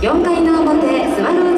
4回の表スワローズ